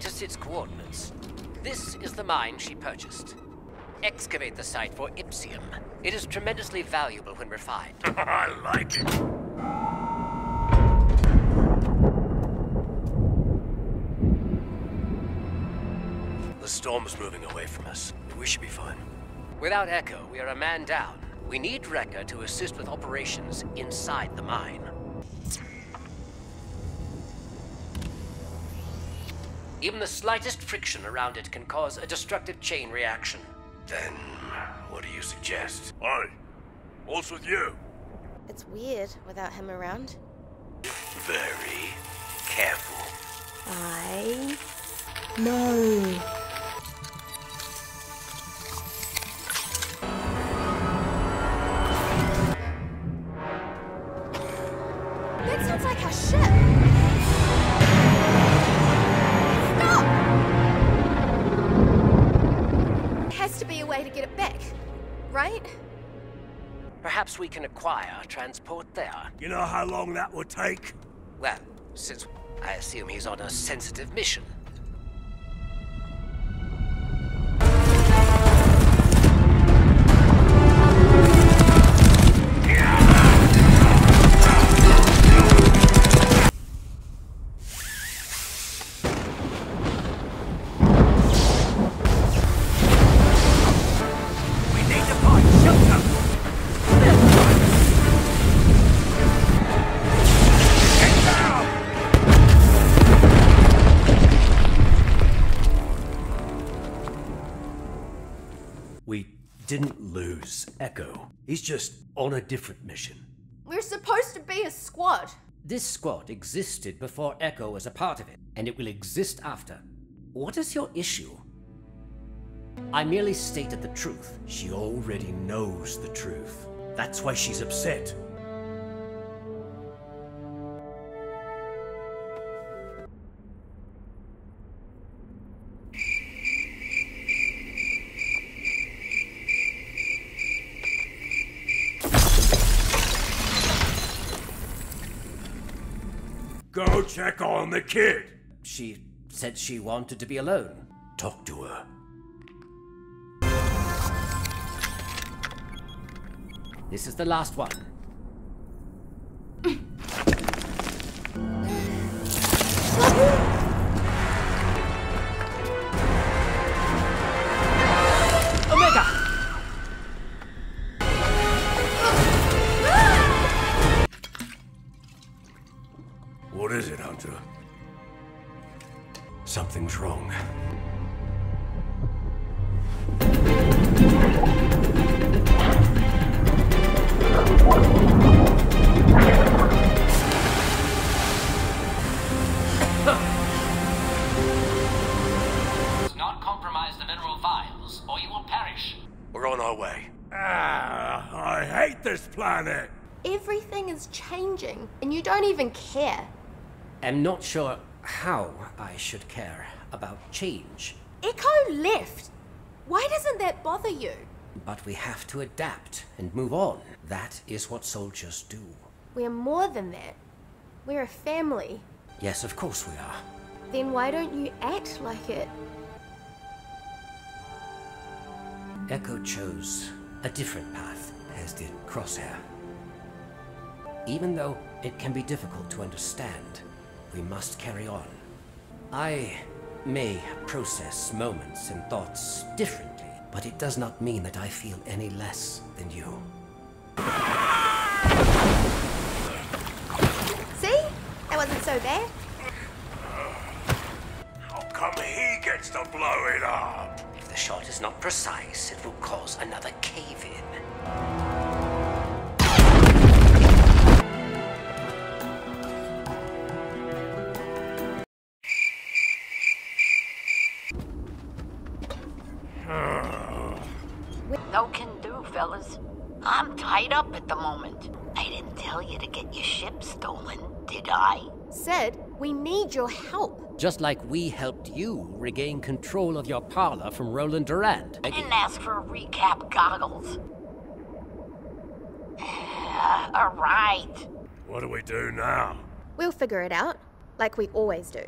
To Cid's coordinates, this is the mine she purchased. Excavate the site for Ipsium. It is tremendously valuable when refined. I like it. The storm's moving away from us. We should be fine. Without Echo, we are a man down. We need Wrecker to assist with operations inside the mine. Even the slightest friction around it can cause a destructive chain reaction. Then, what do you suggest? I. what's with you? It's weird without him around. Very careful. I know. Right? Perhaps we can acquire transport there. You know how long that would take? Well, since I assume he's on a sensitive mission. Didn't lose Echo. He's just on a different mission. We're supposed to be a squad. This squad existed before Echo was a part of it, and it will exist after. What is your issue? I merely stated the truth. She already knows the truth. That's why she's upset. Go check on the kid. She said she wanted to be alone. Talk to her. This is the last one. This planet. Everything is changing, and you don't even care. I'm not sure how I should care about change, Echo left. Why doesn't that bother you? but we have to adapt and move on. That is what soldiers do. We're more than that. We're a family. Yes, of course we are. Then why don't you act like it? Echo chose a different path, as did Crosshair. Even though it can be difficult to understand, we must carry on. I may process moments and thoughts differently, but it does not mean that I feel any less than you. See? That wasn't so bad. How come he gets to blow it up? If the shot is not precise, it will cause another cave No can do, fellas. I'm tied up at the moment. I didn't tell you to get your ship stolen, did I? Cid, we need your help. Just like we helped you regain control of your parlor from Roland Durand. I didn't ask for a recap goggles. All right. What do we do now? We'll figure it out, like we always do.